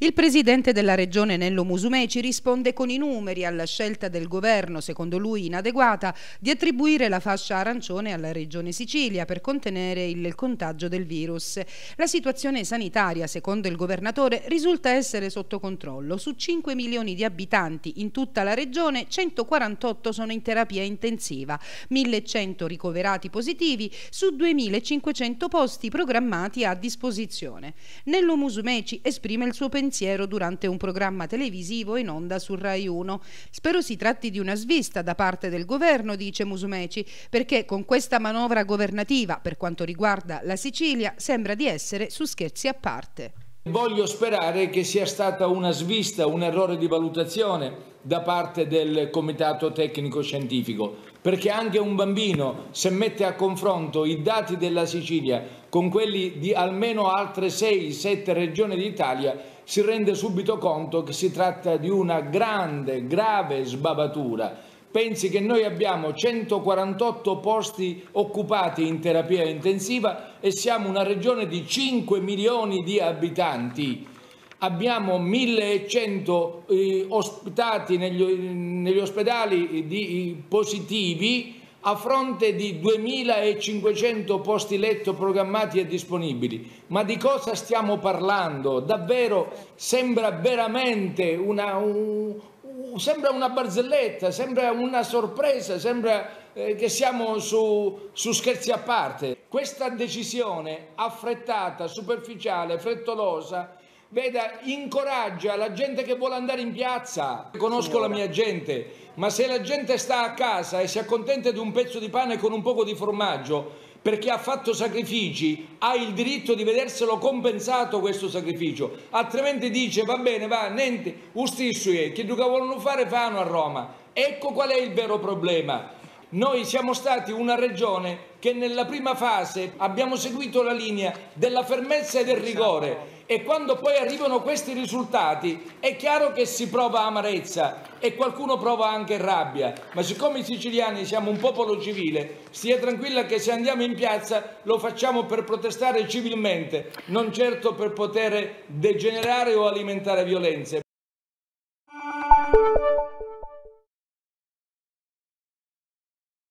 Il presidente della regione Nello Musumeci risponde con i numeri alla scelta del governo, secondo lui inadeguata, di attribuire la fascia arancione alla regione Sicilia per contenere il contagio del virus. La situazione sanitaria, secondo il governatore, risulta essere sotto controllo. Su 5 milioni di abitanti in tutta la regione, 148 sono in terapia intensiva, 1100 ricoverati positivi su 2500 posti programmati a disposizione. Nello Musumeci esprime il suo pensiero pensiero durante un programma televisivo in onda su Rai 1. Spero si tratti di una svista da parte del governo, dice Musumeci, perché con questa manovra governativa per quanto riguarda la Sicilia sembra di essere su scherzi a parte. Voglio sperare che sia stata una svista, un errore di valutazione da parte del Comitato Tecnico Scientifico, perché anche un bambino, se mette a confronto i dati della Sicilia con quelli di almeno altre 6-7 regioni d'Italia, si rende subito conto che si tratta di una grande, grave sbavatura. Pensi che noi abbiamo 148 posti occupati in terapia intensiva e siamo una regione di 5 milioni di abitanti. Abbiamo 1100 eh, ospitati negli, negli ospedali di, positivi a fronte di 2.500 posti letto programmati e disponibili. Ma di cosa stiamo parlando? Davvero sembra veramente una, un, sembra una barzelletta, sembra una sorpresa, sembra eh, che siamo su, su scherzi a parte. Questa decisione affrettata, superficiale, frettolosa, veda, incoraggia la gente che vuole andare in piazza. Conosco la mia gente, ma se la gente sta a casa e si accontenta di un pezzo di pane con un poco di formaggio, perché ha fatto sacrifici, ha il diritto di vederselo compensato questo sacrificio, altrimenti dice va bene, va, niente, ustisso che duca vogliono fare fanno a Roma. Ecco qual è il vero problema. Noi siamo stati una regione che nella prima fase abbiamo seguito la linea della fermezza e del rigore e quando poi arrivano questi risultati è chiaro che si prova amarezza e qualcuno prova anche rabbia, ma siccome i siciliani siamo un popolo civile, stia tranquilla che se andiamo in piazza lo facciamo per protestare civilmente, non certo per poter degenerare o alimentare violenze.